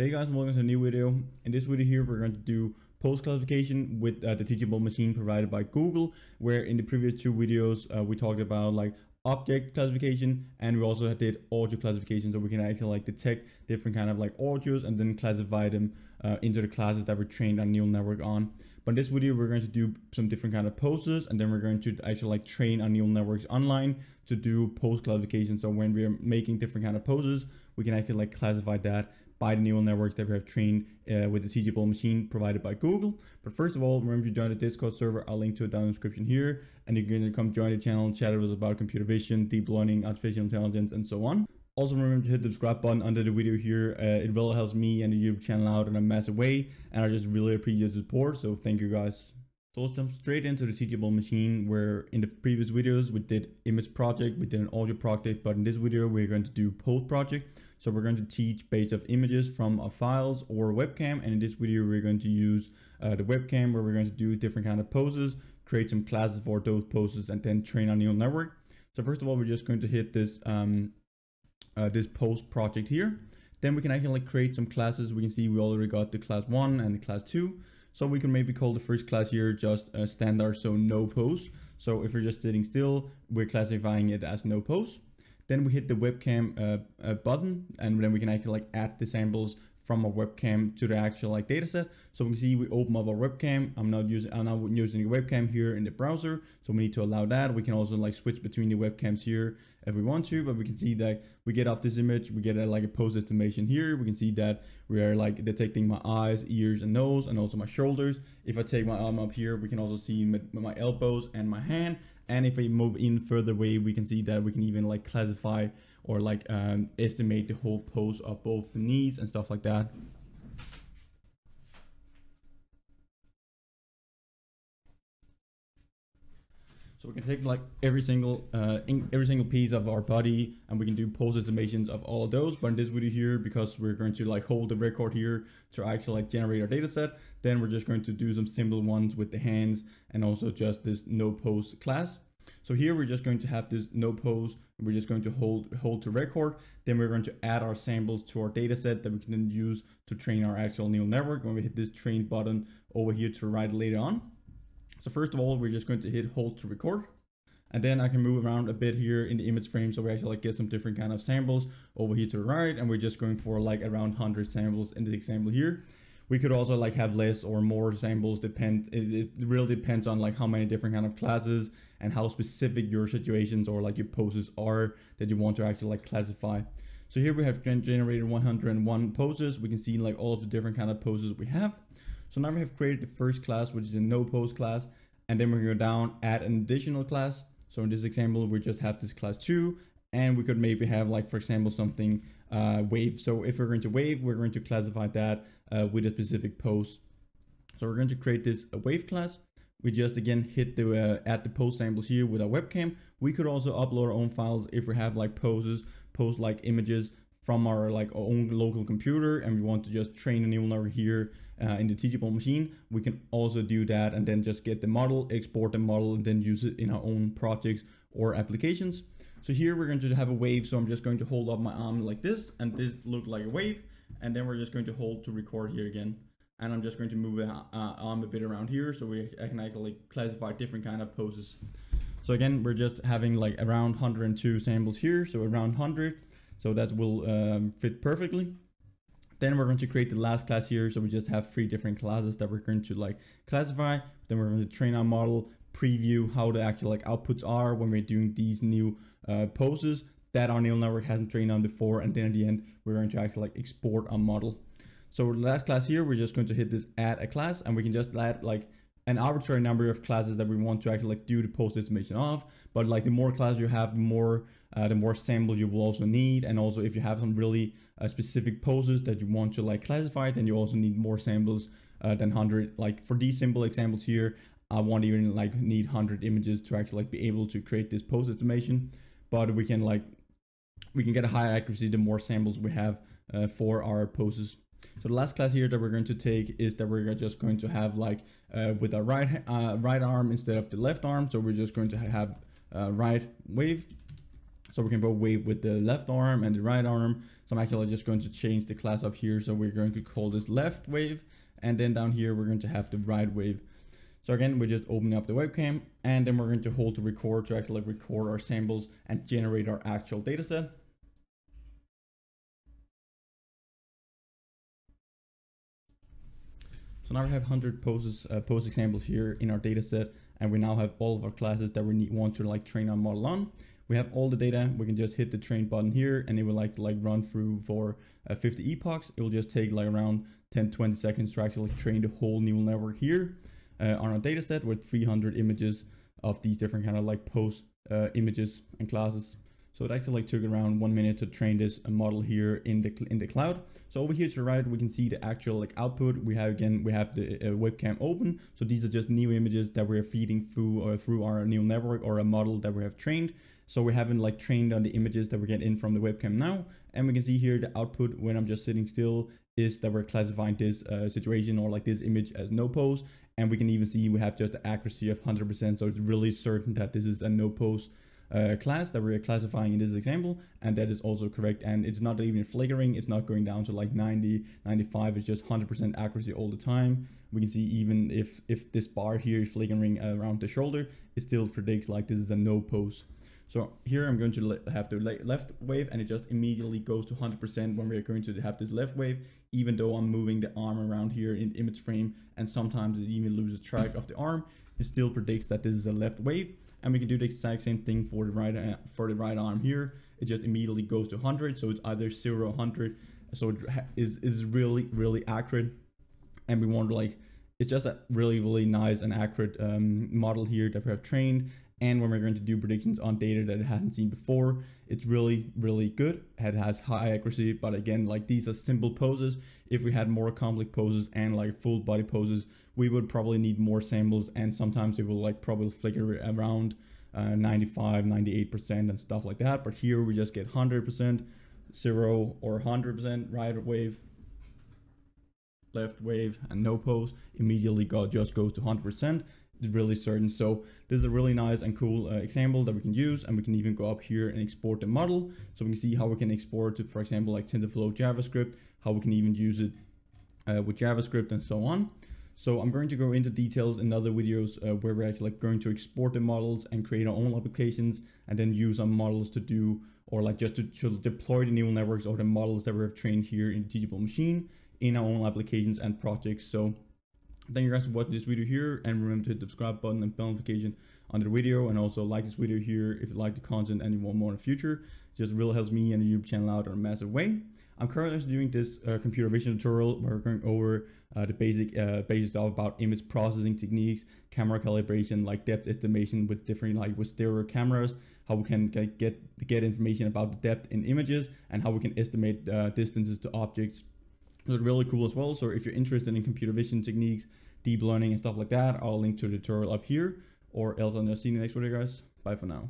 Hey guys and welcome to a new video. In this video here we're going to do pose classification with uh, the teachable machine provided by Google where in the previous two videos uh, we talked about like object classification and we also did audio classification so we can actually like detect different kind of like audios and then classify them uh, into the classes that we trained our neural network on. But in this video we're going to do some different kind of poses and then we're going to actually like train our neural networks online to do pose classification. So when we're making different kind of poses we can actually like classify that by the neural networks that we have trained uh, with the teachable machine provided by Google. But first of all, remember to join the Discord server. I'll link to it down in the description here. And you're going to come join the channel and chat with us about computer vision, deep learning, artificial intelligence, and so on. Also remember to hit the subscribe button under the video here. Uh, it really helps me and the YouTube channel out in a massive way. And I just really appreciate the support. So thank you guys. So let's jump straight into the teachable machine where in the previous videos we did image project, we did an audio project, but in this video we're going to do pose project. So we're going to teach base of images from files or webcam. And in this video, we're going to use uh, the webcam where we're going to do different kind of poses, create some classes for those poses and then train our neural network. So first of all, we're just going to hit this, um, uh, this pose project here. Then we can actually create some classes. We can see we already got the class one and the class two. So we can maybe call the first class here just a standard, so no pose. So if you're just sitting still, we're classifying it as no pose. Then we hit the webcam uh, uh, button and then we can actually like add the samples from our webcam to the actual like data set. So we can see we open up our webcam. I'm not using I'm not using a webcam here in the browser. So we need to allow that. We can also like switch between the webcams here if we want to, but we can see that we get off this image, we get a, like a pose estimation here. We can see that we are like detecting my eyes, ears, and nose, and also my shoulders. If I take my arm up here, we can also see my, my elbows and my hand. And if we move in further away, we can see that we can even like classify or like um, estimate the whole pose of both the knees and stuff like that. So we can take like every single uh, every single piece of our body and we can do pose estimations of all of those. But in this video here, because we're going to like hold the record here to actually like generate our data set, then we're just going to do some simple ones with the hands and also just this no pose class. So here we're just going to have this no pose. We're just going to hold hold to record. Then we're going to add our samples to our data set that we can then use to train our actual neural network. When we hit this train button over here to right later on. So first of all, we're just going to hit hold to record. And then I can move around a bit here in the image frame. So we actually like get some different kind of samples over here to the right. And we're just going for like around 100 samples in the example here. We could also like have less or more samples depend. It, it really depends on like how many different kind of classes and how specific your situations or like your poses are that you want to actually like classify. So here we have generated 101 poses. We can see like all of the different kind of poses we have. So now we have created the first class, which is a no pose class. And then we're going to go down, add an additional class. So in this example, we just have this class two, and we could maybe have like, for example, something uh, wave. So if we're going to wave, we're going to classify that uh, with a specific pose. So we're going to create this wave class. We just again hit the uh, add the pose samples here with our webcam. We could also upload our own files if we have like poses, post like images from our like our own local computer and we want to just train a neural network here uh, in the teachable machine, we can also do that and then just get the model, export the model and then use it in our own projects or applications. So here we're going to have a wave. So I'm just going to hold up my arm like this and this look like a wave. And then we're just going to hold to record here again. And I'm just going to move the uh, arm a bit around here so we can actually classify different kind of poses. So again, we're just having like around 102 samples here. So around 100 so that will um, fit perfectly. Then we're going to create the last class here. So we just have three different classes that we're going to like classify. Then we're going to train our model, preview how the actual like outputs are when we're doing these new uh, poses that our neural network hasn't trained on before. And then at the end, we're going to actually like export our model. So the last class here, we're just going to hit this add a class and we can just add like an arbitrary number of classes that we want to actually like do the pose estimation of. But like the more classes you have, the more uh, the more samples you will also need. And also if you have some really uh, specific poses that you want to like classify, then you also need more samples uh, than 100. Like for these simple examples here, I won't even like need 100 images to actually like be able to create this pose estimation. But we can like, we can get a higher accuracy the more samples we have uh, for our poses. So the last class here that we're going to take is that we're just going to have like uh, with our right uh, right arm instead of the left arm. So we're just going to have uh, right wave. So we can both wave with the left arm and the right arm. So I'm actually just going to change the class up here. So we're going to call this left wave. And then down here, we're going to have the right wave. So again, we're just opening up the webcam and then we're going to hold the record to actually record our samples and generate our actual data set. So now we have 100 poses, uh, pose examples here in our data set, and we now have all of our classes that we need, want to like train our model on. We have all the data. We can just hit the train button here, and it will like to like run through for uh, 50 epochs. It will just take like around 10, 20 seconds to actually train the whole neural network here uh, on our data set with 300 images of these different kind of like pose uh, images and classes. So it actually like took around one minute to train this model here in the in the cloud. So over here to the right, we can see the actual like output. We have again, we have the uh, webcam open. So these are just new images that we're feeding through or uh, through our neural network or a model that we have trained. So we haven't like trained on the images that we get in from the webcam now. And we can see here the output when I'm just sitting still is that we're classifying this uh, situation or like this image as no pose. And we can even see we have just the accuracy of 100%. So it's really certain that this is a no pose uh, class that we're classifying in this example and that is also correct and it's not even flickering it's not going down to like 90 95 it's just 100% accuracy all the time. We can see even if if this bar here is flickering around the shoulder it still predicts like this is a no pose. So here I'm going to have the left wave and it just immediately goes to 100% when we're going to have this left wave, even though I'm moving the arm around here in image frame and sometimes it even loses track of the arm, it still predicts that this is a left wave and we can do the exact same thing for the right uh, for the right arm here. It just immediately goes to 100 so it's either 0 or 100 so it is is really really accurate. And we want to like it's just a really really nice and accurate um, model here that we have trained and when we're going to do predictions on data that it hasn't seen before it's really really good. It has high accuracy but again like these are simple poses. If we had more complex poses and like full body poses we would probably need more samples and sometimes it will like probably flicker around uh, 95 98 percent and stuff like that. But here we just get 100 percent zero or 100 percent right wave left wave and no pose. Immediately go just goes to 100 percent really certain. So this is a really nice and cool uh, example that we can use and we can even go up here and export the model. So we can see how we can export to, for example, like TensorFlow JavaScript, how we can even use it uh, with JavaScript and so on. So I'm going to go into details in other videos uh, where we're actually like going to export the models and create our own applications and then use our models to do or like just to, to deploy the neural networks or the models that we've trained here in Teachable Machine in our own applications and projects. So Thank you guys for watching this video here and remember to hit the subscribe button and bell notification under the video and also like this video here if you like the content and you want more in the future. Just really helps me and the YouTube channel out in a massive way. I'm currently doing this uh, computer vision tutorial where we're going over uh, the basic uh, basic stuff about image processing techniques, camera calibration, like depth estimation with different like with stereo cameras, how we can get get information about the depth in images and how we can estimate uh, distances to objects really cool as well. So if you're interested in computer vision techniques, deep learning and stuff like that, I'll link to the tutorial up here or else I'll see you next video guys. Bye for now.